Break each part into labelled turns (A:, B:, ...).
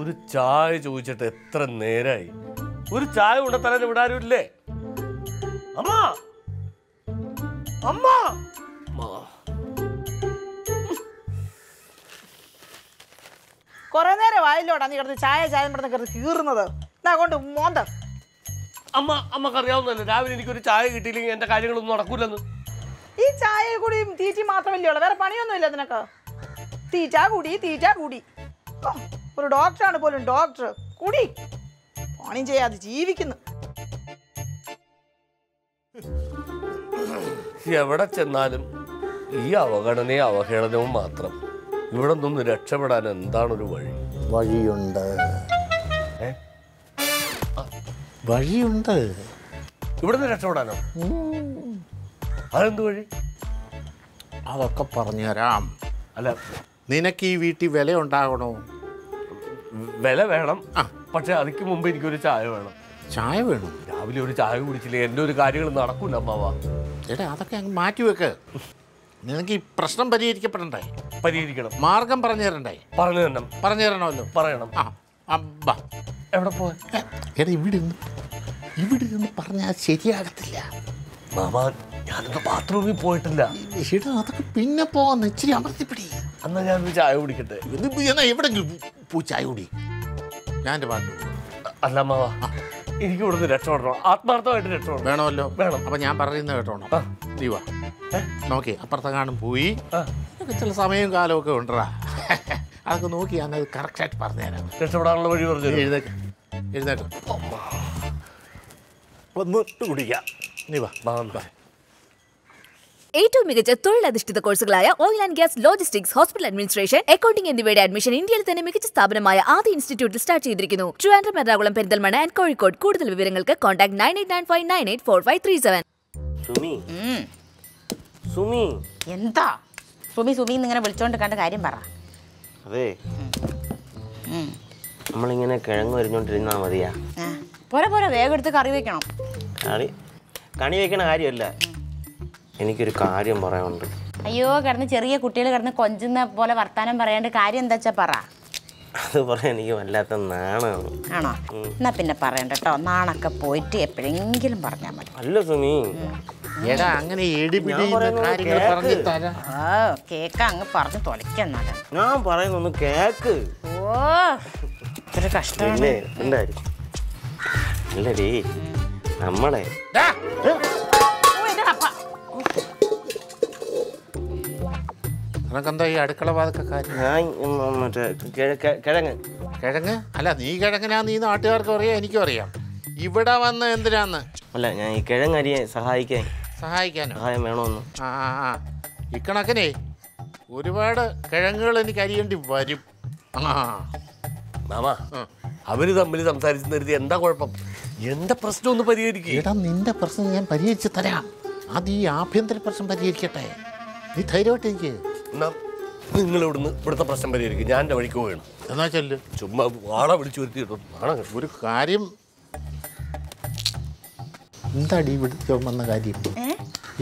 A: ഒരു ചായ ചോദിച്ചിട്ട് എത്ര നേരായി? ഒരു ചായ കൊണ്ട ഇവിടെ ആരും ഇല്ലേ? അമ്മ! അമ്മ! കൊറേ
B: കുറെ നേരം വായിലോടാ നീ കിടന്ന് ചായ ചായ കിടന്ന് കീറുന്നത്. എന്നാ കൊണ്ട് മോന്ത.
A: അമ്മ അമ്മയ്ക്ക് അറിയാവുന്നല്ലോ രാവിലെ എനിക്കൊരു ചായ കിട്ടിയില്ലെങ്കിൽ എന്റെ കാര്യങ്ങളൊന്നും നടക്കൂലെന്ന്.
B: ഈ ചായ കൂടി തീറ്റി മാത്രമല്ലേ ഉള്ളു. വേറെ പണിയൊന്നുമില്ല നിനക്ക്. തീറ്റ കൂടി തീറ്റ കൂടി. ഒരു ഡോക്ടറാണ് പോലും ഡോക്ടർ. കുടി. പണിയും ചെയ്യാതെ ജീവിക്കുന്നു.
A: എവിടെ ചെന്നാലും ഈ അവഗണനയും അവഹേളനവും മാത്രം. ഇവിടെ നിന്ന് രക്ഷപ്പെടാൻ എന്താണ് ഒരു വഴി?
C: വഴിയുണ്ട്? വഴിയുണ്ട്.
A: ഇവിടെ നിന്ന് രക്ഷപ്പെടാനോ? അതെന്ത് വഴി?
C: അതൊക്കെ പറഞ്ഞുതരാം
A: അല്ല.
C: നിനക്ക് ഈ വീട്ടിൽ വില ഉണ്ടാകണോ
A: വില വേണം. പക്ഷെ അതിക്ക് മുമ്പ് എനിക്കൊരു ചായ വേണം.
C: ചായ വേണം?
A: രാവിലെ ഒരു ചായ കുടിച്ചില്ലേ? എന്റെ ഒരു കാര്യങ്ങൾ നടക്കൂല അമ്മാവ.
C: എടാ അതൊക്കെ അങ്ങ് മാറ്റി വെക്ക്. നിനക്ക് ഈ പ്രശ്നം പരിഹരിക്കപ്പെടണ്ടേ?
A: പരിഹരിക്കണം.
C: മാർഗം പറഞ്ഞു തരണ്ടേ?
A: പറഞ്ഞു തരണം.
C: പറഞ്ഞു തരണമല്ലോ.
A: പറയണം.
C: ആ അബ്ബ
A: എവിടെ പോവാൻ
C: എടാ ഇവിടെ ഇരുന്ന് ഇവിടെ ഇരുന്ന് പറഞ്ഞാൽ ശരിയാകത്തില്ല.
A: മാമാ ഞാനൊന്ന് ബാത്റൂമിൽ പോയിട്ടില്ല.
C: എടാ അതൊക്കെ പിന്നെ പോവാന്ന് ഇച്ചിരി അമർത്തിപ്പിടി.
A: എന്നാ ഞാനൊരു ചായ കുടിക്കട്ടെ.
C: ഇത് എന്നാ എവിടെങ്കിലും പൂ ചായ കുടി ഞാൻ എന്റെ പാട്ട്
A: അല്ല എനിക്ക് ഇവിടുന്ന് രക്ഷപ്പെടണം. ആത്മാർത്ഥമായിട്ട് രക്ഷപ്പെടണം.
C: വേണമല്ലോ?
A: വേണം.
C: അപ്പൊ ഞാൻ പറയുന്നത് കേട്ടോണം.
A: ദീവാ
C: നീ വാ. നോക്കി അപ്പുറത്തെങ്ങാനും പോയി? ചില സമയവും കാലവും ഒക്കെ ഉണ്ടടാ. അതൊക്കെ നോക്കി ഞാനത് കറക്റ്റായിട്ട് പറഞ്ഞുതരാം
A: രക്ഷപ്പെടാനുള്ള വഴി പറഞ്ഞു?
C: എഴുന്നേക്ക്. എഴുന്നേക്ക്.
A: വന്നിട്ട് കുടിക്കാം.
C: നീ വാ.
A: വാ, വാ.
D: ഏറ്റവും മികച്ച തൊഴിലധിഷ്ഠിത കോഴ്സുകളായ oil and gas logistics hospital administration accounting എന്നിവയുടെ അഡ്മിഷൻ ഇന്ത്യയിൽ തന്നെ മികച്ച സ്ഥാപനമായ ആദ്യ ഇൻസ്റ്റിറ്റ്യൂട്ടിൽ സ്റ്റാർട്ട് ചെയ്തിരിക്കുന്നു. ട്രിവാൻഡ്രം എറണാകുളം പെരിന്തൽമണ്ണ ആൻഡ് കോഴിക്കോട്. കൂടുതൽ വിവരങ്ങൾക്ക് contact nine eight nine five nine eight four five three seven
E: Sumi. Sumi.
F: എന്താ? സുമി സുമി ഇങ്ങനെ വിളിച്ചോണ്ട് കണ്ട കാര്യം പറ.
E: അതെ. നമ്മളിങ്ങനെ കിഴങ്ങ് വരിഞ്ഞോണ്ടിരുന്നാ മതിയാ.
F: പോരെ പോരെ വേഗം എടുത്ത് കറി വെക്കണം.
E: കണി കണി വെക്കണ കാര്യമല്ല. എനിക്കൊരു കാര്യം പറയാനുണ്ട്.
F: അയ്യോ കിടന്ന് ചെറിയ കുട്ടികൾ കിടന്ന് കൊഞ്ചുന്ന പോലെ വർത്താനം പറയാണ്ട് കാര്യം എന്താ വെച്ചാ പറ.
E: അത് പറയാൻ എനിക്ക് വല്ലാത്ത നാണാണ്.
F: ആണോ? എന്നാ പിന്നെ പറയണ്ട കേട്ടോ നാണൊക്കെ പോയിട്ട് എപ്പോഴെങ്കിലും പറഞ്ഞാൽ മതി.
E: അല്ല സുമി.
C: എടാ അങ്ങനെ
E: കേക്ക്.
C: പറഞ്ഞു തരാം.
F: ഓ കേക്ക അങ്ങ് പറഞ്ഞ്
E: ഞാൻ പറയുന്നൊന്ന് കേക്ക്.
F: ഓ ഇത്ര
E: അല്ലടി നമ്മളെ.
C: നിനക്കെന്താ ഈ അടുക്കള വാതൊക്കെ കാര്യം?
E: ഞാൻ മറ്റേ കിഴങ്ങ്.
C: കിഴങ്ങ്? അല്ല നീ കിഴങ്ങനാ നീ നാട്ടുകാർക്കും അറിയാം എനിക്കും അറിയാം. ഇവിടെ വന്ന് എന്തിനാന്ന്?
E: അല്ല ഞാൻ ഈ കിഴങ്ങരിയെ സഹായിക്കാൻ
C: സഹായിക്കാനോ?
E: സഹായം വേണമെന്ന്
C: ആ ആ ഇക്കണക്കനെ ഒരുപാട് കിഴങ്ങുകൾ എനിക്ക് അരിയേണ്ടി വരും. ആ.
A: മാമാ. അവർ തമ്മിൽ സംസാരിച്ചു നിർത്തി എന്താ കുഴപ്പം? എന്റെ പ്രശ്നം ഒന്ന് പരിഹരിക്കുക
C: എടാ നിന്റെ പ്രശ്നം ഞാൻ പരിഹരിച്ചു തരാം. അത് ഈ ആഭ്യന്തര പ്രശ്നം പരിഹരിക്കട്ടെ. നീ ധൈര്യമായിട്ട് എനിക്ക്
A: നിങ്ങൾ ഇവിടുന്ന് ഇവിടുത്തെ പ്രശ്നം പരിഹരിക്കും. ഞാൻ എന്റെ വഴിക്ക് പോകണം
C: എന്നാ ചെല്ലു.
A: ചുമ്മാ ആളെ വിളിച്ചു വരുത്തിയിട്ടു ആണോ
C: ഒരു കാര്യം. എന്താടി ഇവിടെ ഇവൻ വന്ന കാര്യം?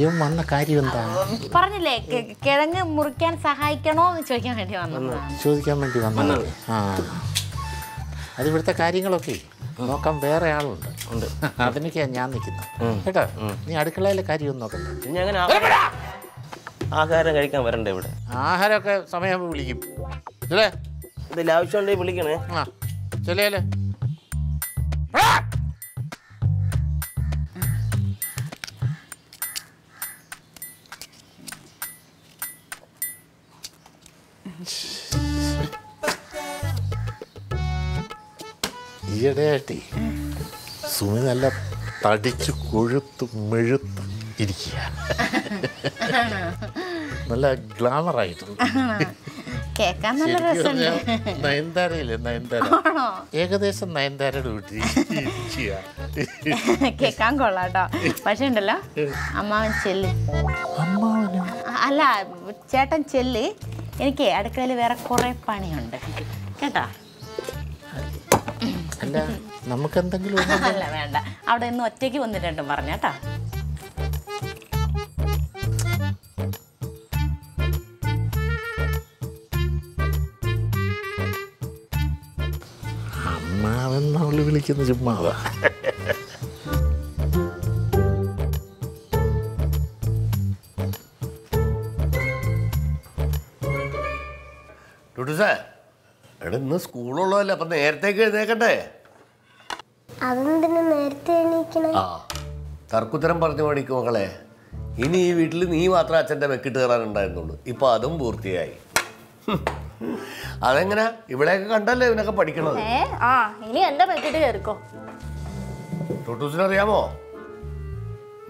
C: ഇവൻ വന്ന കാര്യം എന്താ?
F: പറഞ്ഞില്ലേ കിഴങ്ങ് മുറിക്കാൻ സഹായിക്കണോ എന്ന് ചോദിക്കാൻ വേണ്ടി വന്നതാണ്
C: ചോദിക്കാൻ വേണ്ടി വന്നത്. ആ. അത് ഇവിടുത്തെ കാര്യങ്ങളൊക്കെ. നോക്കാൻ വേറെ ആളുണ്ട്. ഉണ്ട്. അതിനൊക്കെയാണ് ഞാൻ നിൽക്കുന്നത്. കേട്ടോ? നീ അടുക്കളയിലെ കാര്യമൊന്നും നോക്കണ്ട
E: ആഹാരം കഴിക്കാൻ വരണ്ടേ ഇവിടെ?
C: ആഹാരമൊക്കെ സമയം വിളിക്കും. അല്ലേ
E: ഇതിൽ ആവശ്യമുണ്ടെങ്കിൽ വിളിക്കണേ.
C: ആ ചെല്ലേ ഈയിടെയായിട്ടേ സുമി നല്ല തടിച്ചു കൊഴുത്ത് മെഴുത്ത് ഇരിക്കുക നല്ല ഗ്ലാമർ ആയിട്ടുണ്ട്.
F: കേക്കാൻ നല്ല രസമുണ്ട്.
C: നയൻതാരയില്ലേ നയൻതാര? ഏകദേശം നയൻതാരയുടെ വീട്ടിൽ.
F: കേക്കാൻ കൊള്ളാട്ടോ. പക്ഷെ ഉണ്ടല്ലോ അമ്മാവൻ ചെല്ല്. അല്ല ചേട്ടൻ ചെല്ല്. എനിക്ക് അടുക്കളയിൽ വേറെ കുറെ പണിയുണ്ട്. കേട്ടോ?
C: അല്ല നമുക്ക് എന്തെങ്കിലും
F: അല്ല വേണ്ട. അവിടെ ഇന്ന് ഒറ്റയ്ക്ക് വന്നിട്ടുണ്ടും പറഞ്ഞു കേട്ടോ
C: വിളിക്കുന്ന ചുമ്മാതാ
A: ടുട്ടുസേ എടാ ഇന്ന് സ്കൂളുള്ളതല്ലേ അപ്പം നേരത്തേക്ക് എഴുന്നേക്കണ്ടേ?
G: അതെന്തിനു നേരത്തെ എണീക്കണം?
A: ആ തർക്കുത്തരം പറഞ്ഞു പഠിക്കും മകളെ ഇനി ഈ വീട്ടിൽ നീ മാത്രം അച്ഛന്റെ വെക്കിട്ട് കയറാനുണ്ടായിരുന്നുള്ളൂ. ഇപ്പൊ അതും പൂർത്തിയായി. അതെങ്ങനെ? ഇവിടെയൊക്കെ കണ്ടല്ലേ ഇവനൊക്കെ പഠിക്കണത്?
G: ഏ ആ ഇനി എന്റെ പറ്റിട്ട്
A: അറിയാമോ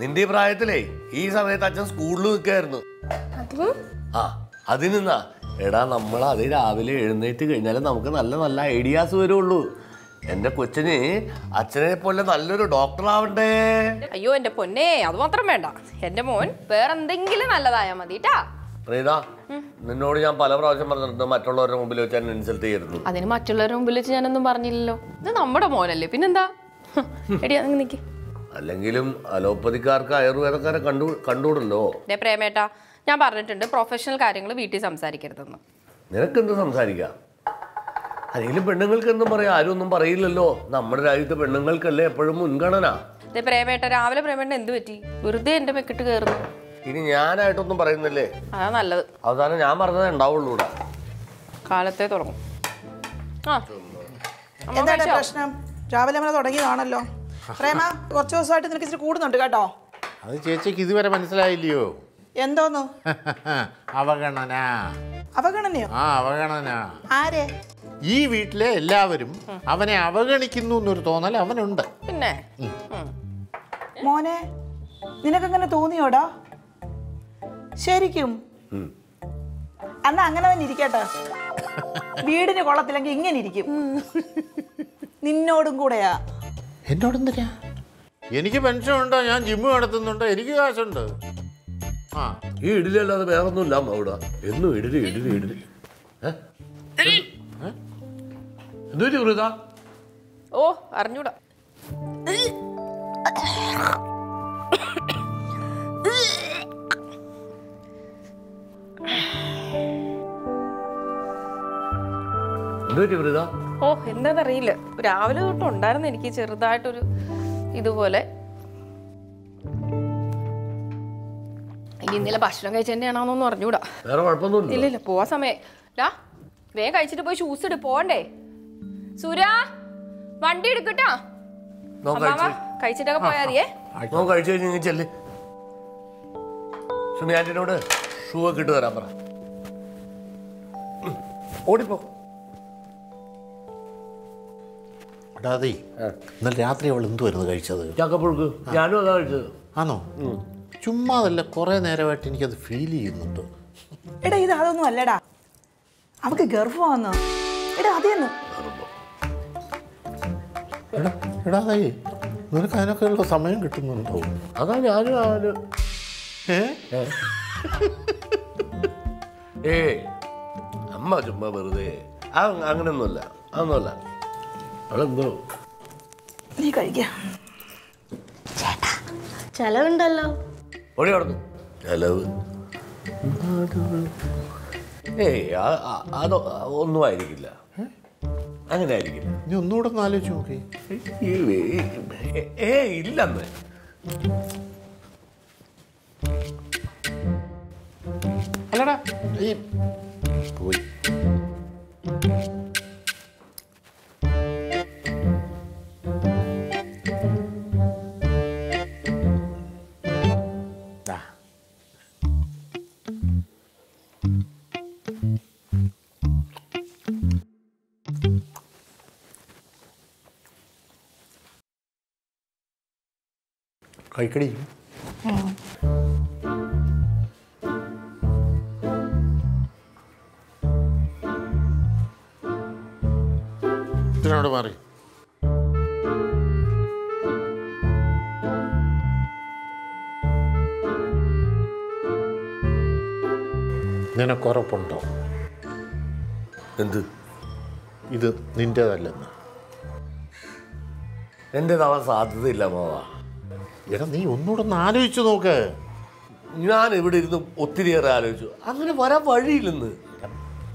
A: നിന്റെ ഈ പ്രായത്തിലേ ഈ സമയത്ത് അച്ഛൻ സ്കൂളിൽ നിൽക്കായിരുന്നു
G: ആ
A: ആ അതിനെന്നാ എടാ നമ്മൾ അത് രാവിലെ എഴുന്നേറ്റ് കഴിഞ്ഞാൽ നമുക്ക് നല്ല നല്ല ഐഡിയാസ് വരുള്ളൂ. എന്റെ കൊച്ചിന് അച്ഛനെ പോലെ നല്ലൊരു ഡോക്ടർ ആവണ്ടേ?
H: അയ്യോ എന്റെ പൊന്നേ അത് മാത്രം വേണ്ട. എന്റെ മോൻ വേറെന്തെങ്കിലും നല്ലതായാ മതി ട്ടാ.
A: പ്രീത നിന്നോട് ഞാൻ പല പ്രാവശ്യം പറഞ്ഞിട്ടുണ്ട് മറ്റുള്ളവരുടെ മുമ്പിൽ വെച്ച് എന്നെ ഇൻസൾട്ട് ചെയ്യരുത്.
H: അതിന് മറ്റുള്ളവരുടെ മുമ്പിൽ വെച്ച് ഞാനൊന്നും പറഞ്ഞില്ലല്ലോ. ഇത് നമ്മുടെ മോനല്ലേ പിന്നെന്താ? എടിയാ നിക്ക്.
A: അല്ലെങ്കിലും അലോപ്പതിക്കാർക്ക് ആയുർവേദക്കാരെ കണ്ടു കണ്ടുകൂടല്ലോ
H: ദേ പ്രേമേട്ടാ ഞാൻ പറഞ്ഞിട്ടുണ്ട് പ്രൊഫഷണൽ കാര്യങ്ങൾ വീട്ടിൽ സംസാരിക്കരുതെന്ന്.
A: നിനക്കെന്ത് സംസാരിക്കാം? അല്ലെങ്കിലും പെണ്ണുങ്ങൾക്ക് എന്തും പറയാം ആരും ഒന്നും പറയില്ലല്ലോ. നമ്മുടെ രാജ്യത്തെ പെണ്ണുങ്ങൾക്കല്ലേ എപ്പോഴും മുൻഗണന?
H: രാവിലെ പ്രേമേട്ട രാവിലെ എന്ത് പറ്റി? വെറുതെ എന്റെ മെക്കിട്ട് കയറുന്നു.
A: ഇനി ഞാനായിട്ടൊന്നും പറയുന്നില്ലേ?
H: അതാ നല്ലത്.
A: അവസാനം ഞാൻ പറഞ്ഞതേ ഉണ്ടാവുള്ളൂ ഇവിടെ.
H: കാലത്തെ തുടങ്ങും. ആ.
B: എന്താണ് പ്രശ്നം? രാവിലെ നമ്മൾ തുടങ്ങിയതാണല്ലോ. പ്രേമ കുറച്ച് ദിവസമായിട്ട് നിനക്ക് ഇച്ചിരി കൂടുന്നുണ്ട് കേട്ടോ.
C: അത് ചേച്ചിക്ക് ഇതുവരെ മനസ്സിലായില്ലയോ?
B: എന്തോന്നു?
C: അവഗണന.
B: അവഗണനയോ?
C: ആ അവഗണന.
B: ആരെ?
C: ഈ വീട്ടിലെ എല്ലാവരും അവനെ അവഗണിക്കുന്നു എന്നൊരു തോന്നൽ അവനുണ്ട്.
H: പിന്നെ?
B: മോനെ നിനക്കങ്ങനെ തോന്നിയോടാ? ശരിക്കും? അന്നാ അങ്ങനെ തന്നെ ഇരിക്കട്ടെ. വീടിന് കൊള്ളത്തില്ലെങ്കിൽ ഇങ്ങനെ ഇരിക്കും. നിന്നോടും കൂടെയാ.
C: തരാ എനിക്ക് പെൻഷൻ ഉണ്ടോ ഞാൻ ജിമ്മ് നടത്തുന്നുണ്ട് എനിക്ക് കാശുണ്ട്. ആ.
A: ഈ ഇഡലി അല്ലാതെ വേറൊന്നും ഇല്ല അവിടെ എന്നും ഇഡലി ഇഡലി ഇഡലി ഏ? ഏ? എന്ത് പറ്റി
H: ഓ അറിഞ്ഞൂടാ.
A: എന്ത് പറ്റി
H: ഓ എന്താന്നറിയില്ല. രാവിലെ തൊട്ട് ഉണ്ടായിരുന്നു എനിക്ക് ചെറുതായിട്ടൊരു ഇതുപോലെ. ഇനി ഇന്നലെ ഭക്ഷണം കഴിച്ചു തന്നെയാണോന്നൊന്നും അറിഞ്ഞൂടാ.
A: വേറെ കുഴപ്പമൊന്നുമില്ല
H: ഇല്ല ഇല്ല പോവാ സമയം വേഗം കഴിച്ചിട്ട് പോയി ഷൂസ് ഇട് പോണ്ടേ സുരാ വണ്ടി എടുക്കട്ടാ? കഴിച്ചിട്ടൊക്കെ പോയാ മതിയേ.
A: കഴിച്ചു കഴിഞ്ഞ് ചെല്ല്. സുമി ആന്റിനോട് ഷൂ ഒക്കെ ഇട്ട് തരാൻ പറ. ഓടിപ്പോ.
C: അതേ ഇന്നലെ രാത്രി അവൾ എന്തുവായിരുന്നു കഴിച്ചത്?
A: ചക്കപ്പുഴുക്ക്. ഞാനും അതാ കഴിച്ചത്.
C: ആണോ ചുമ്മാതല്ല കുറേ നേരമായിട്ട് എനിക്കത് ഫീൽ ചെയ്യുന്നുണ്ട്.
B: എടാ ഇത് അതൊന്നും അല്ലടാ. അവക്ക് ഗർഭമാന്ന്? എടാ അതേന്ന്.
C: എടാ എടാ അതേ നിനക്ക് അതിനൊക്കെയുള്ള സമയം കിട്ടുന്നുണ്ടോ?
A: അതാ ഞാനും
C: ഏ?
A: ഏ? അമ്മ ചുമ്മാ വെറുതെ. ആ അങ്ങനെയൊന്നുമല്ല അതൊന്നുമല്ല. അവളെന്തോ
B: നീ കഴിക്കാം.
G: ചെലവുണ്ടല്ലോ.
A: ഓടി കടന്നു ചെലവ്. ഏയ് ആ- ഒന്നും ആയിരിക്കില്ല. അങ്ങനെ ആയിരിക്കില്ല.
C: നീ ഒന്നുകൂടെ ഒന്ന് ആലോചിച്ച് നോക്കി.
A: ഏ ഇല്ലെന്ന്.
C: അല്ലടാ ഈ പോയി. കഴിക്കടി ഇതിനോട് മാറി. നിനക്കുറപ്പുണ്ടോ?
A: എന്ത്?
C: ഇത് നിന്റേതല്ലെന്ന്
A: എന്റേതാവാൻ സാധ്യതയില്ല മാവ
C: എടാ നീ ഒന്നുകൂടെ ഒന്ന് ആലോചിച്ചു നോക്ക്.
A: ഞാൻ ഇവിടെ ഇരുന്ന് ഒത്തിരിയേറെ ആലോചിച്ചു. അങ്ങനെ വരാൻ വഴിയില്ലെന്ന്.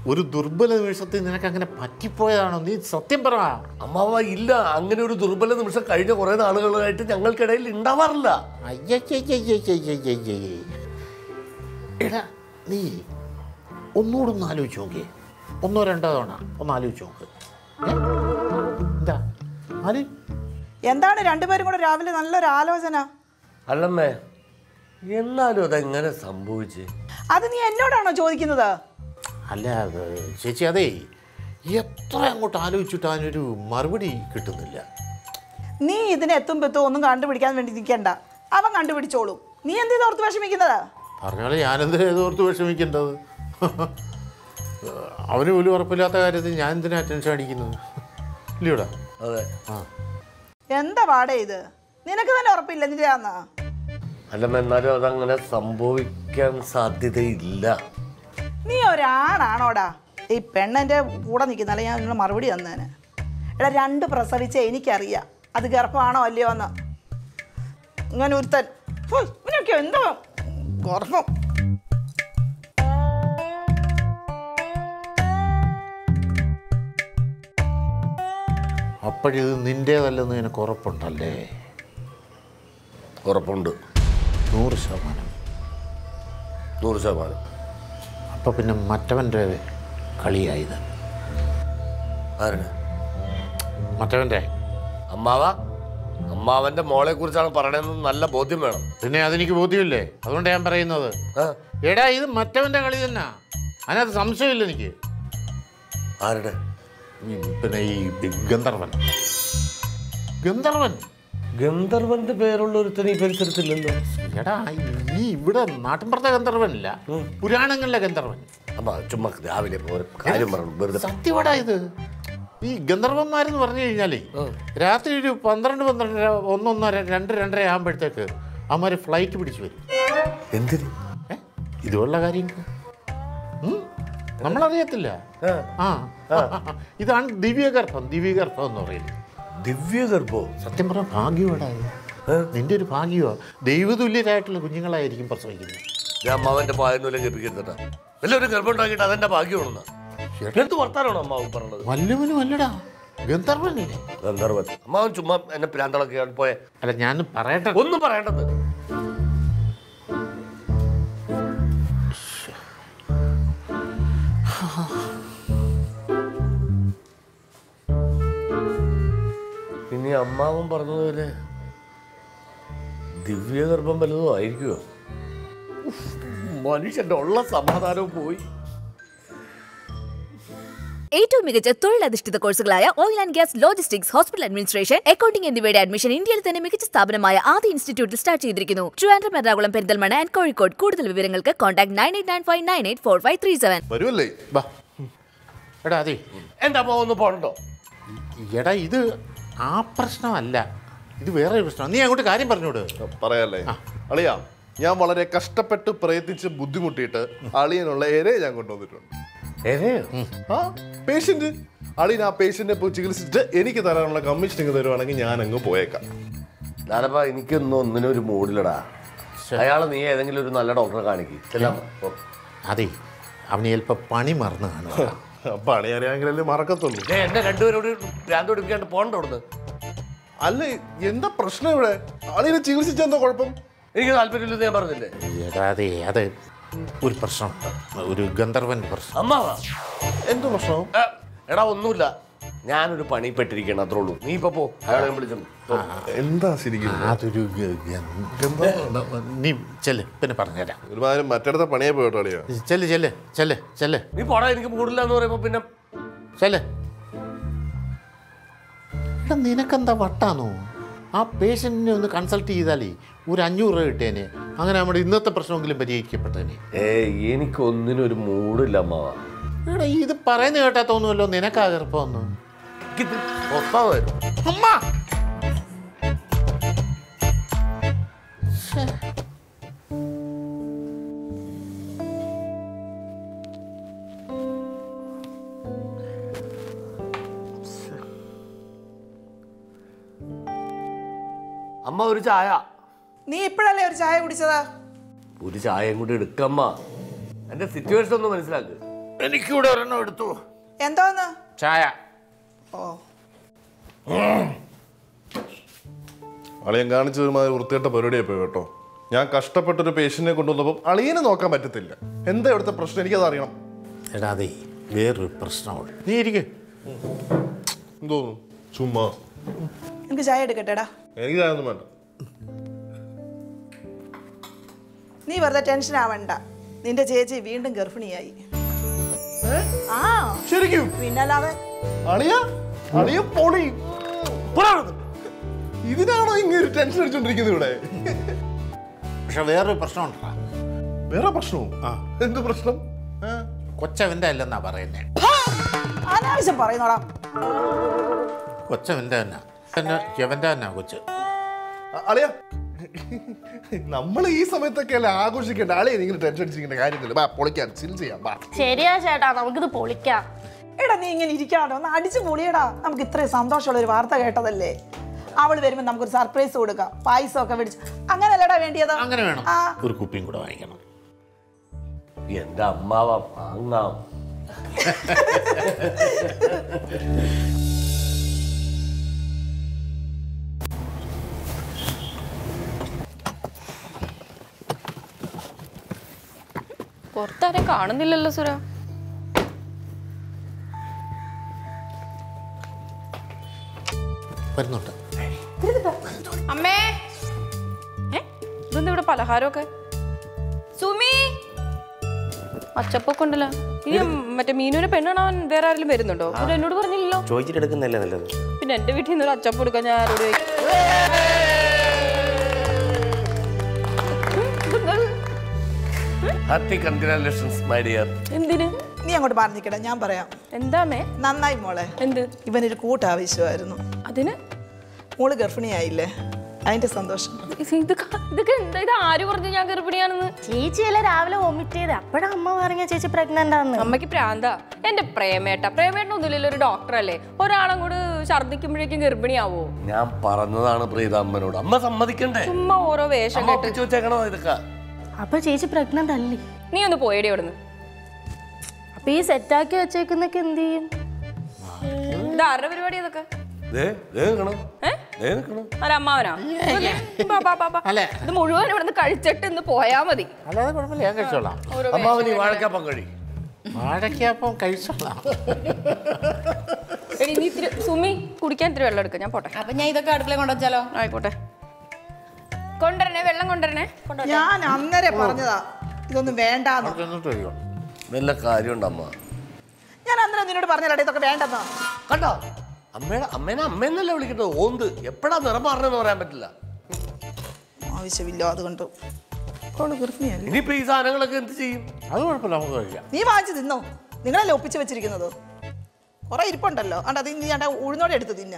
C: ഒരു ദുർബല നിമിഷത്തിൽ നിനക്ക് അങ്ങനെ പറ്റിപ്പോയതാണോ? നീ സത്യം പറ.
A: അമ്മാവ ഇല്ല. അങ്ങനെ ഒരു ദുർബല നിമിഷം കഴിഞ്ഞ കുറെ നാളുകളായിട്ട് ഞങ്ങൾക്കിടയിൽ ഉണ്ടാവാറില്ല
C: എടാ നീ ഒന്നുകൂടെ ഒന്ന് ആലോചിച്ച് നോക്കിയേ ഒന്നോ രണ്ടോ തവണ ഒന്ന് ആലോചിച്ച് നോക്ക് എന്താ ആലോ
B: എന്താണ് രണ്ടുപേരും കൂടെ രാവിലെ നല്ലൊരു ആലോചന?
A: അല്ലമ്മേ എന്നാലും അതെങ്ങനെ സംഭവിച്ചു?
B: അത് നീ എന്നോടാണോ ചോദിക്കുന്നത്?
C: അല്ല അത് ചേച്ചി അതേ എത്ര അങ്ങോട്ട് ആലോചിച്ചിട്ട് അതിനൊരു മറുപടി കിട്ടുന്നില്ല.
B: നീ ഇതിനെ എത്തും പെത്തും ഒന്നും കണ്ടുപിടിക്കാൻ വേണ്ടി നിൽക്കണ്ട. അവൻ കണ്ടുപിടിച്ചോളും. നീ എന്ത് ഓർത്ത് വിഷമിക്കുന്നത്?
C: പറഞ്ഞാലും ഞാനെന്തിനാ ഓർത്ത് വിഷമിക്കേണ്ടത്? അവന് പോലും ഉറപ്പില്ലാത്ത കാര്യത്തിൽ ഞാൻ എന്തിനാ ടെൻഷൻ അടിക്കുന്നത്? ഇല്ലയോടാ?
A: അതെ.
C: ആ.
B: എന്താ പാടേ ഇത്? നിനക്ക് തന്നെ ഉറപ്പില്ല എന്തിനാന്ന്
A: അല്ലമ്മ എന്നാലും അതങ്ങനെ സംഭവിക്കാൻ സാധ്യതയില്ല.
B: നീ ഒരാണാണോടാ? ഈ പെണ്ണെന്റെ കൂടെ നിൽക്കുന്ന അല്ലെങ്കിൽ ഞാൻ നിങ്ങൾ മറുപടി തന്നേന്. എടാ രണ്ട് പ്രസവിച്ച എനിക്കറിയാം. അത് ഗർഭമാണോ അല്ലയോ എന്ന്. ഇങ്ങനെ ഒരുത്തൻ. ഇവനൊക്കെ എന്തോ ഗർഭം.
C: അപ്പോഴിത് നിന്റേതല്ലെന്ന് നിനക്ക് ഉറപ്പുണ്ടല്ലേ?
A: ഉറപ്പുണ്ട്.
C: നൂറ് ശതമാനം.
A: നൂറ് ശതമാനം.
C: അപ്പം പിന്നെ മറ്റവന്റെ കളിയായത്.
A: ആരാണ്?
C: മറ്റവന്റെ
A: അമ്മാവ? അമ്മാവന്റെ മോളെ കുറിച്ചാണ് പറയണതെന്ന് നല്ല ബോധ്യം വേണം.
C: പിന്നെ അതെനിക്ക് ബോധ്യമില്ലേ? അതുകൊണ്ട് ഞാൻ പറയുന്നത്. എടാ ഇത് മറ്റവന്റെ കളി തന്നെ. അതിനകത്ത് സംശയമില്ല എനിക്ക്.
A: ആരുടെ?
C: പിന്നെ ഈ ഗന്ധർവൻ. ഗന്ധർവൻ?
A: ഗന്ധർവന്റെ പേരുള്ള ഒരുത്തൻ ഈ പരിസരത്തില്ലല്ലോ
C: എടാ ഈ ഇവിടെ നാട്ടിൻപുറത്തെ ഗന്ധർവനില്ല. പുരാണങ്ങളിലെ ഗന്ധർവൻ.
A: അമ്മ ചുമ്മാ രാവിലെ കാര്യം പറഞ്ഞു വെറുതെ.
C: സത്യമാടാ ഇത്. ഈ ഗന്ധർവന്മാരെന്ന് പറഞ്ഞു കഴിഞ്ഞാലേ രാത്രി ഒരു പന്ത്രണ്ട് പന്ത്രണ്ടര ഒന്നൊന്നര രണ്ട് രണ്ടര ആകുമ്പോഴത്തേക്ക് അവന്മാർ ഫ്ലൈറ്റ് പിടിച്ചു വരും.
A: എന്തിന്?
C: ഇതുപോലുള്ള കാര്യങ്ങൾ? നമ്മളറിയത്തില്ല. ആ. ഇതാണ് ദിവ്യഗർഭം. ദിവ്യഗർഭം എന്ന് പറയുന്നത്.
A: ദിവ്യഗർഭോ?
C: സത്യം പറഞ്ഞ ഭാഗ്യമാണ്. നിന്റെ ഒരു ഭാഗ്യമോ ദൈവതുല്യരായിട്ടുള്ള കുഞ്ഞുങ്ങളായിരിക്കും പ്രസവിക്കുന്നത്.
A: ഞാൻ അമ്മാവന്റെ പായനൂലം കേൾപ്പിക്കരുതട്ടാ വലിയൊരു ഗർഭം ഉണ്ടാക്കിയിട്ട് അതെന്റെ ഭാഗ്യമാണെന്ന്. എന്ത് വർത്താനാണോ അമ്മാവൻ പറഞ്ഞത്?
C: വല്ലവനും അല്ലടാ ഗന്ധർവനില്ലേ?
A: ഗന്ധർവൻ. അമ്മാവൻ ചുമ്മാ എന്നെ പ്രാന്തളൊക്കെയാണ് പോയെ.
C: അല്ല ഞാൻ പറയട്ടെ.
A: ഒന്നും പറയേണ്ടത്. പിന്നെ ഈ അമ്മാവൻ പറഞ്ഞതുപോലെ ദിവ്യഗർഭം വല്ലതും ആയിരിക്കുമോ മനുഷ്യന്റെ ഉള്ള സമാധാനവും പോയി.
D: ഏറ്റവും മികച്ച തൊഴിലധിഷ്ഠിത കോഴ്സുകളായ oil and gas logistics hospital administration accounting എന്നിവയുടെ അഡ്മിഷൻ ഇന്ത്യയിൽ തന്നെ മികച്ച സ്ഥാപനമായ ആദ്യ ഇൻസ്റ്റിറ്റ്യൂട്ടിൽ സ്റ്റാർട്ട് ചെയ്തിരിക്കുന്നു. ട്രിവാൻഡ്രം എറണാകുളം പെരിന്തൽമണ്ണ ആൻഡ് കോഴിക്കോട്. കൂടുതൽ വിവരങ്ങൾക്ക് contact nine eight nine five nine eight four five three seven.
I: വരുമല്ലേ
C: ബാ. എടാ അതെ.
A: എന്താ അമ്മ പോണ്ടോ?
C: എടാ ഇത് ആ പ്രശ്നമല്ല. ഇത് വേറെ പ്രശ്നമാണ്. പ്രശ്നം നീ അങ്ങോട്ട് കാര്യം പറഞ്ഞോട്
I: പറയാല്ലേ? അളിയാ ഞാൻ വളരെ കഷ്ടപ്പെട്ട് പ്രയത്നിച്ച് ബുദ്ധിമുട്ടിയിട്ട് അളിയനുള്ള എരെ ഞാൻ കൊണ്ടുവന്നിട്ടുണ്ട്. ആ പേഷ്യന്റ് അളിയൻ ആ പേഷ്യന്റിനെ പോയി ചികിത്സിച്ചിട്ട് എനിക്ക് തരാനുള്ള കമ്മീഷൻ ഇങ്ങ് തരുവാണെങ്കിൽ ഞാൻ അങ്ങ് പോയേക്കാം.
A: ഞാനപ്പ എനിക്കൊന്നും ഒന്നിനും ഒരു മൂഡിലടാ അയാൾ നീ ഏതെങ്കിലും ഒരു നല്ല ഡോക്ടറെ കാണിക്കും.
C: അതെ. അവന് ചിലപ്പോൾ പണി മറന്നു കാണുക
I: അളി അറിയാമെങ്കിലല്ലേ മറക്കത്തുള്ളൂ.
A: ദേ, എന്നെ രണ്ടുപേരോട് ഭ്രാന്ത് പിടിപ്പിക്കാണ്ട് പോകണ്ട അവിടുന്ന്.
I: അല്ല എന്താ പ്രശ്നം ഇവിടെ? ആളിനെ ചികിത്സിച്ച എന്താ കുഴപ്പം?
A: എനിക്ക് താല്പര്യമില്ലെന്ന് ഞാൻ പറഞ്ഞില്ലേ?
C: അതെ അതെ അത് ഒരു പ്രശ്നം ഒരു ഗന്ധർവൻ പ്രശ്നം.
A: അമ്മാവാ.
I: എന്ത് പ്രശ്നം?
A: എടാ ഒന്നുമില്ല. ഞാനൊരു പണിപ്പെട്ടിരിക്കണം അത്രേ ഉള്ളൂ. നീ ഇപ്പൊ പോ. അയാളെ വിളിച്ചു
I: എന്താ ശരിക്കും?
C: അതൊരു നീ ചെല്ല് പിന്നെ പറഞ്ഞുതരാം.
I: ഒരുമാതിരി മറ്റിടത്തെ പണിയെ പോയിട്ടോ ചെൽ
C: ചെല്ല് ചെല്ല് ചെല്ല് ചെല്ല്.
A: നീ പോടാ എനിക്ക് മൂടില്ല എന്ന് പറയുമ്പോ പിന്നെ
C: ചെല്ല്. എടാ നിനക്കെന്താ വട്ടാന്നോ? ആ പേഷ്യന്റിനെ ഒന്ന് കൺസൾട്ട് ചെയ്താലേ ഒരു അഞ്ഞൂറ് രൂപ കിട്ടിയേനെ അങ്ങനെ നമ്മുടെ ഇന്നത്തെ പ്രശ്നമെങ്കിലും പരിഹരിക്കപ്പെട്ടേനെ.
A: ഏ എനിക്കൊന്നിനും ഒരു മൂടില്ല അമ്മാവാ.
C: എടാ ഇത് പറയുന്ന കേട്ടാ തോന്നുമല്ലോ നിനക്കാ ചെറുപ്പമെന്ന്
A: എനിക്കിത് ഒത്താവായിരുന്നു
C: അമ്മ
A: അമ്മ ഒരു ചായ.
B: നീ ഇപ്പോഴല്ലേ ഒരു ചായ കുടിച്ചത്?
A: ഒരു ചായയും കൂടി എടുക്കമ്മ എന്റെ സിറ്റുവേഷൻ ഒന്ന് മനസ്സിലാക്ക്.
C: എനിക്കൂടെ ഒരെണ്ണം എടുത്തു.
B: എന്തോന്ന്?
C: ചായ.
B: ഓ
I: അളിയൻ കാണിച്ച ഒരുമാതിരി വൃത്തികെട്ട പരിപാടിയായി പോയി കേട്ടോ. ഞാൻ കഷ്ടപ്പെട്ടൊരു പേഷ്യന്റിനെ കൊണ്ടുവന്നപ്പോൾ അളിയനെ നോക്കാൻ പറ്റത്തില്ല. എന്താ ഇവിടുത്തെ പ്രശ്നം? എനിക്കത് അറിയണം
C: എടാ അതെ വേറൊരു പ്രശ്നമുണ്ട്. നീ ഇരിക്കേ.
I: എന്തോന്നു ചുമ്മാ.
B: എനിക്ക് ചായ എടുക്കട്ടെടാ.
I: എനിക്ക് ചായ ഒന്നും വേണ്ട.
B: നീ വെറുതെ ടെൻഷൻ ആവണ്ട. നിന്റെ ചേച്ചി വീണ്ടും ഗർഭിണിയായി. ആ
I: ശരിക്കും?
B: പിന്നല്ലാതെ
I: അളിയ അളിയ പൊളി. ഇതിനാണോ ഇങ്ങനെ ടെൻഷൻ അടിച്ചോണ്ടിരിക്കുന്നത് ഇവിടെ?
C: പക്ഷെ വേറൊരു പ്രശ്നമുണ്ട്
I: വേറെ പ്രശ്നവും എന്ത് പ്രശ്നം?
C: കൊച്ചവന്റെ അല്ലെന്നാ പറയുന്നേ.
B: അനാവശ്യം പറയുന്നോടാ.
C: കൊച്ചവന്റെ തന്നെ തന്നെ യവന്റെ തന്നെ കൊച്ച്
I: അളിയ നമ്മൾ ഈ സമയത്തൊക്കെ അല്ലേ ആഘോഷിക്കേണ്ട ആളെ നിങ്ങൾ ടെൻഷൻ അടിച്ചിരിക്കേണ്ട കാര്യമില്ല ബാ പൊളിക്കാം ചിൽ ചെയ്യാം ബാ
G: ശരിയാ ചേട്ടാ നമുക്കിത് പൊളിക്കാം.
B: എടാ നീ ഇങ്ങനെ ഇരിക്കാണ്ടോ ഒന്ന് അടിച്ചു പൊളിയടാ. നമുക്ക് ഇത്രയും സന്തോഷമുള്ള ഒരു വാർത്ത കേട്ടതല്ലേ? അവൾ വരുമ്പോൾ നമുക്കൊരു സർപ്രൈസ് കൊടുക്കാം. പായസം ഒക്കെ മേടിച്ച്. അങ്ങനെയല്ലടാ വേണ്ടിയത്?
C: അങ്ങനെ വേണം.
B: ആ.
C: ഒരു കുപ്പിയും കൂടെ വാങ്ങിക്കണം.
A: എന്റെ അമ്മാവ വാങ്ങാം.
H: പുറത്താരെ കാണുന്നില്ലല്ലോ സുര.
C: വരുന്നുണ്ട്.
H: അമ്മേ? ഇതെന്താ ഇവിടെ പലഹാരമൊക്കെ? സുമി! അച്ചപ്പൊക്കെ ഉണ്ടല്ലോ ഇനി മറ്റേ മീനുവിനെ പെണ്ണ് കാണാൻ വേറെ ആരെങ്കിലും വരുന്നുണ്ടോ? അത് എന്നോട് പറഞ്ഞില്ലല്ലോ.
E: ചോദിച്ചിട്ട് എടുക്കുന്നല്ലേ നല്ലത്?
H: പിന്നെ എന്റെ വീട്ടിൽ നിന്ന് ഒരു അച്ചപ്പം എടുക്കാൻ ഞാൻ ആരോട്
A: ഹാപ്പി കൺഗ്രാലേഷൻസ് മൈ ഡിയർ.
H: എന്തിന്?
B: നീ അങ്ങോട്ട് ഞാൻ പറയാം.
H: എന്താമേ
B: നന്നായി മോളെ.
H: എന്ത്?
B: ഇവനൊരു കൂട്ടാവശ്യമായിരുന്നു.
H: അതിന്?
B: മോൾ ഗർഭിണിയായില്ലേ? അതിന്റെ സന്തോഷം.
H: ഇത് ഇതൊക്കെ എന്താ? ഇത് ആര് പറഞ്ഞു ഞാൻ ഗർഭിണിയാണെന്ന്?
G: ചേച്ചി അല്ല രാവിലെ വോമിറ്റ് ചെയ്ത് അപ്പോഴാ അമ്മ പറഞ്ഞ ചേച്ചി പ്രഗ്നന്റ് ആണ്
H: അമ്മയ്ക്ക് പ്രാന്താ. എന്റെ പ്രേമേട്ട. പ്രേമേട്ടനൊന്നുമില്ലല്ലോ ഒരു ഡോക്ടറല്ലേ. ഒരാളങ്ങോട്ട് ഛർദിക്കുമ്പോഴേക്കും ഗർഭിണിയാവോ?
A: ഞാൻ പറഞ്ഞതാണ് പ്രീത അമ്മനോട് അമ്മ സമ്മതിക്കണ്ടേ?
H: ചുമ്മാ ഓരോ വേഷം
A: അമ്മ
H: കേട്ട്.
A: ഒപ്പിച്ചു വെച്ചേക്കണോ ഇതൊക്കെ?
G: അപ്പൊ ചേച്ചി പ്രഗ്നന്റ് അല്ലേ?
H: നീ ഒന്ന് പോയടി അവിടുന്ന്.
G: അപ്പൊ ഈ സെറ്റാക്കി വെച്ചേക്കുന്നൊക്കെ എന്ത് ചെയ്യും?
H: ഇത് ആരുടെ പരിപാടി ഇതൊക്കെ?
A: ദേ ദേ നിൽക്കണം
H: ഏ? ഒരു അമ്മാവനാ.
C: അല്ലേ?
H: ഇത് മുഴുവൻ ഇവിടുന്ന് കഴിച്ചിട്ട് ഇന്ന് പോയാ മതി.
C: അല്ലാതെ കുഴപ്പമില്ല ഞാൻ കഴിച്ചോളാം.
H: ഓരോ
A: അമ്മാവന് ഈ വാഴക്കപ്പം കഴി.
C: വാഴയ്ക്കപ്പം കഴിച്ചോളാം.
H: എടി, നീ ഇത്തിരി സുമി കുടിക്കാൻ ഇത്തിരി വെള്ളം എടുക്കാം ഞാൻ പോട്ടെ.
F: അപ്പൊ ഞാൻ ഇതൊക്കെ അടുക്കള കൊണ്ടുവച്ചാലോ?
H: ആയിക്കോട്ടെ. കൊണ്ടുവരണേ വെള്ളം കൊണ്ടുവരണേ.
B: ഞാൻ അന്നേരം പറഞ്ഞതാ ഇതൊന്നും
C: വേണ്ട
A: വല്ല കാര്യമുണ്ട്
B: ഞാൻ അന്നേരം നിന്നോട് പറഞ്ഞല്ലേ ഇതൊക്കെ വേണ്ടെന്നാ.
A: കണ്ടോ? അമ്മയുടെ അമ്മേനെ അമ്മേന്നല്ല വിളിക്കുന്നത് ഓന്ത്. എപ്പോഴാ നിറം മാറണമെന്ന് പറയാൻ പറ്റില്ല.
B: ആവശ്യമില്ല അതുകൊണ്ട്
A: ഇനിയിപ്പോ ഈ സാധനങ്ങളൊക്കെ എന്ത് ചെയ്യും?
C: അത് കുഴപ്പമില്ല നമുക്ക് കഴിക്കാം.
B: നീ വാങ്ങിച്ച് തിന്നോ? നിങ്ങളല്ലേ ഒപ്പിച്ച് വെച്ചിരിക്കുന്നത്? കുറെ ഇരിപ്പുണ്ടല്ലോ. അണ്ട അത് നീ അണ്ട ഉഴുന്നോടെ എടുത്ത് തിന്ന.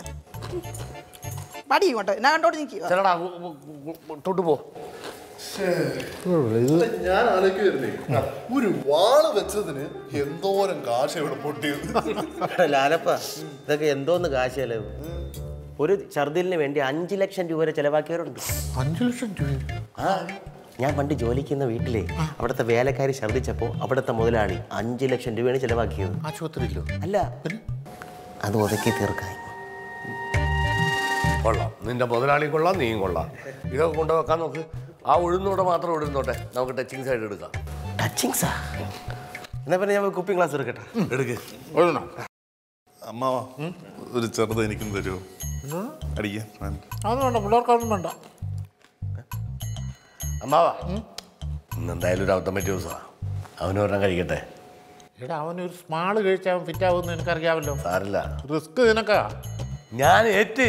B: പടിയും ഇങ്ങോട്ട്. ഞാൻ കണ്ടോട്ട് നിൽക്കുക
A: തൊട്ട് പോ.
I: ഞാൻ ആലോചിക്കുവായിരുന്നേ. ഒരു വാൾ വെച്ചതിന് എന്തോരം കാശ് ഇവിടെ പൊട്ടിയത്?
E: ലാലപ്പ ഇതൊക്കെ എന്തോന്ന് കാശ് ചെലവ് ഒരു ഛർദിലിന് വേണ്ടി അഞ്ചു ലക്ഷം രൂപ വരെ ചെലവാക്കിയവരുണ്ട്.
C: അഞ്ചു ലക്ഷം രൂപ?
E: ആ ഞാൻ പണ്ട് ജോലിക്കുന്ന വീട്ടിലെ അവിടുത്തെ വേലക്കാരി ഛർദിച്ചപ്പോൾ അവിടുത്തെ മുതലാളി അഞ്ചു ലക്ഷം രൂപയാണ് ചെലവാക്കിയത്.
C: ആശുപത്രിയിലോ?
E: അല്ല അത് ഒതുക്കി തീർക്കായി.
A: കൊള്ളാം. നിന്റെ മുതലാളി കൊള്ളാം നീയും കൊള്ളാം. ഇതൊക്കെ കൊണ്ടുവെക്കാൻ നോക്ക്. ആ ഉഴുന്നൂടെ മാത്രം ഉഴുന്നോട്ടെ നമുക്ക് ടച്ചിങ് സൈഡ് എടുക്കാം.
E: ടച്ചിങ് സാ എന്നാ പിന്നെ ഞാൻ കുപ്പിംഗ് ക്ലാസ് എടുക്കട്ടെ?
A: എടുക്ക്.
C: ഒഴുകണം
I: അമ്മാവാ ഒരു ചെറുത് എനിക്കും തരുമോ അടിക്കാൻ
C: അതൊന്നും വേണ്ട പിള്ളേർക്കൊന്നും വേണ്ട.
A: അമ്മാവാ. ഇന്ന് എന്തായാലും ഒരു അബദ്ധം പറ്റിയ ദിവസമാണ് അവനൊരെണ്ണം കഴിക്കട്ടെ.
C: എടാ അവനൊരു സ്മാൾ കഴിച്ചാൽ അവൻ ഫിറ്റ് ആവുമെന്ന് എനിക്കറിയാമല്ലോ.
A: സാറില്ല
C: റിസ്ക് നിനക്കാ.
A: ഞാൻ ഏറ്റ്.